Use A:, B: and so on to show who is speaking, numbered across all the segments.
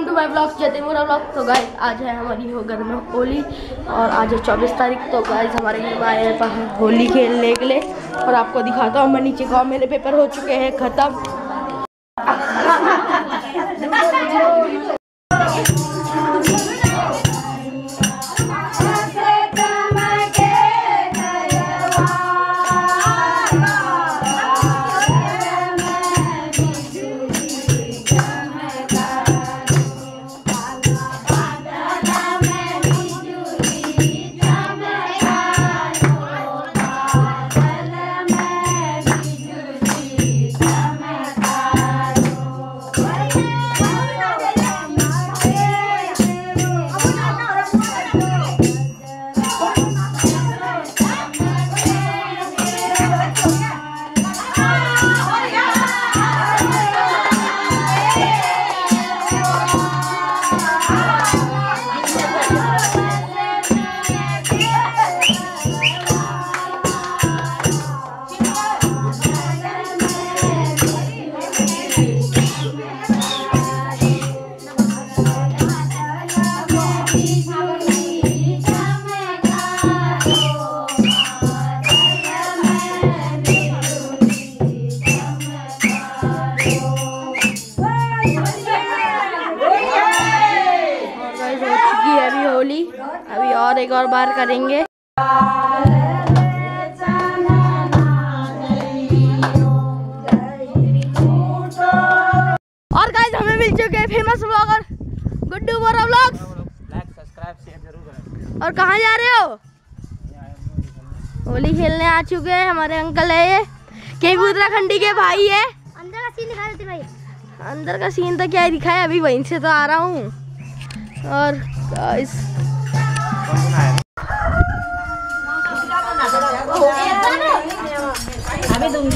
A: Welcome to my blog जते मोरा blog. तो गाय आज है हमारी हो घर में होली, और आज है चौबीस तारीख तो गाय हमारे घर में आए हैं होली खेलने के लिए। और आपको दिखाता हूँ मैं नीचे गाँव मेरे पेपर हो चुके हैं, ख़त्म। एक और बार करेंगे। और गाइस हमें मिल चुके हैं famous blogger Guddu Bora blogs
B: करें
A: और कहाँ जा रहे हो? होली खेलने आ चुके हैं हमारे अंकल है ये। के उत्तराखंडी के भाई है।
C: अंदर का सीन दिखा देते भाई।
A: अंदर का सीन तो क्या ही दिखाया अभी वहीं से तो आ रहा हूँ। और गाइस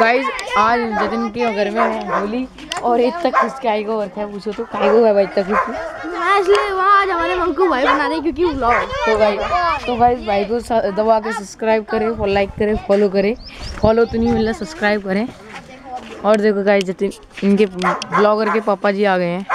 A: गाइस
D: आज जतिन के घर में है होली और एक तक उसके आई को वर्क है पूछो तो काय को है भाई तक
A: हाँ इसलिए वहाँ आज हमारे मंकू भाई बना रहे क्योंकि व्लॉग
D: तो भाई तो भाई भाई को दबा के सब्सक्राइब करें और लाइक करें फॉलो करें। फॉलो तो नहीं मिलना सब्सक्राइब करें। और देखो गाइस जतिन इनके ब्लॉगर के पापा जी आ गए हैं।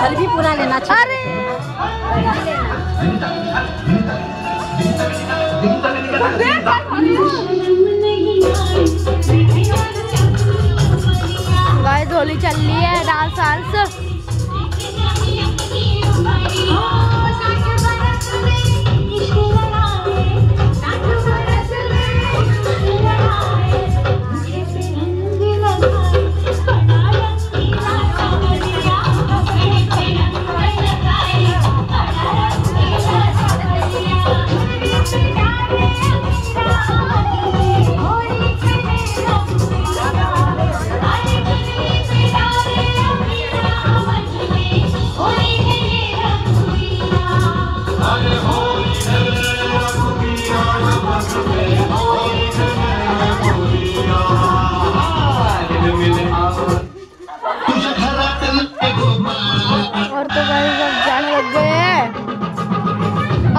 C: घर भी पूरा लेना
A: अरे
B: गाइस होली चल रही है डांस वांस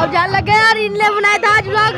B: और जान लग गया यार इनने बनाया था आज ब्लॉग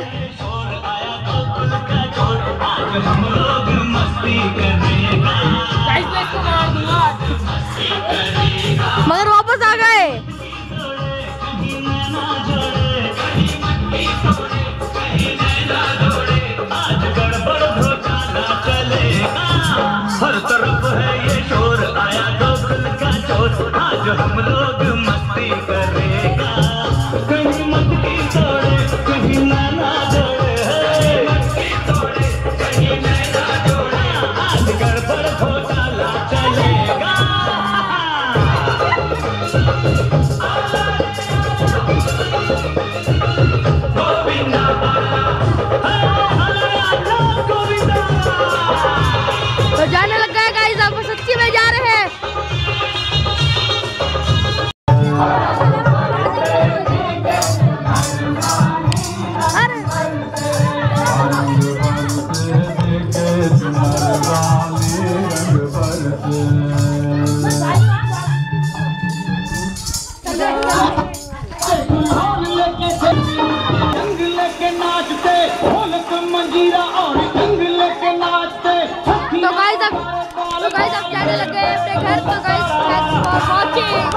B: Zindabad. ットが1つ、14。